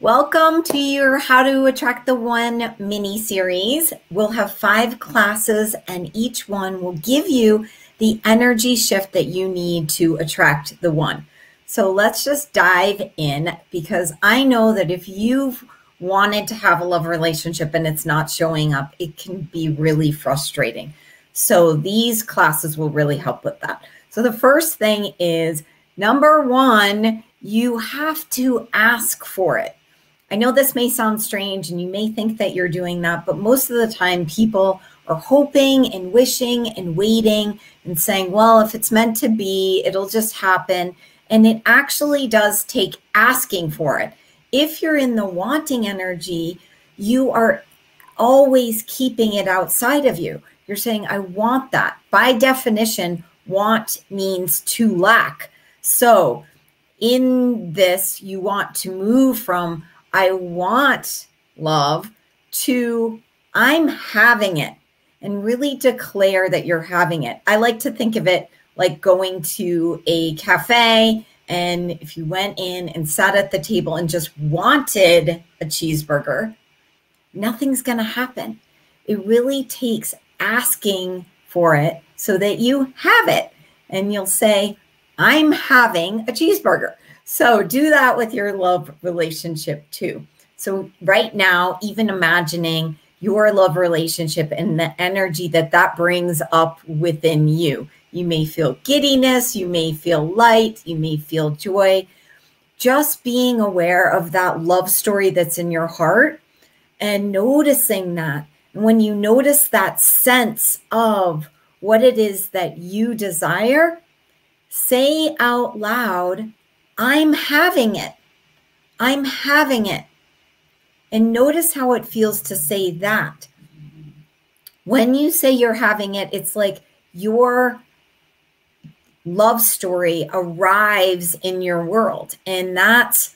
Welcome to your How to Attract the One mini series. We'll have five classes, and each one will give you the energy shift that you need to attract the one. So let's just dive in because I know that if you've wanted to have a love relationship and it's not showing up, it can be really frustrating. So these classes will really help with that. So the first thing is number one, you have to ask for it. I know this may sound strange and you may think that you're doing that, but most of the time people are hoping and wishing and waiting and saying, well, if it's meant to be, it'll just happen. And it actually does take asking for it. If you're in the wanting energy, you are always keeping it outside of you. You're saying, I want that. By definition, want means to lack. So in this, you want to move from I want love to I'm having it and really declare that you're having it. I like to think of it like going to a cafe and if you went in and sat at the table and just wanted a cheeseburger, nothing's going to happen. It really takes asking for it so that you have it. And you'll say, I'm having a cheeseburger. So do that with your love relationship too. So right now, even imagining your love relationship and the energy that that brings up within you. You may feel giddiness, you may feel light, you may feel joy. Just being aware of that love story that's in your heart and noticing that. And when you notice that sense of what it is that you desire, say out loud, I'm having it. I'm having it. And notice how it feels to say that. When you say you're having it, it's like your love story arrives in your world. And that's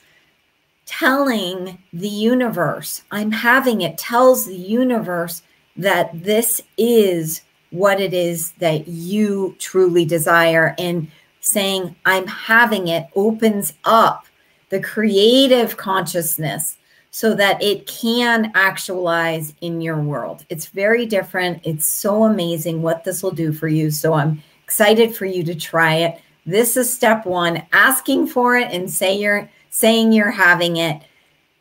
telling the universe, I'm having it, tells the universe that this is what it is that you truly desire. And saying, I'm having it, opens up the creative consciousness so that it can actualize in your world. It's very different. It's so amazing what this will do for you. So I'm excited for you to try it. This is step one, asking for it and say you're saying you're having it.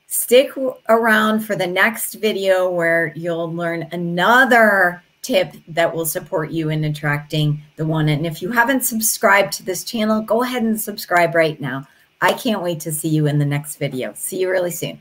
Stick around for the next video where you'll learn another tip that will support you in attracting the one. And if you haven't subscribed to this channel, go ahead and subscribe right now. I can't wait to see you in the next video. See you really soon.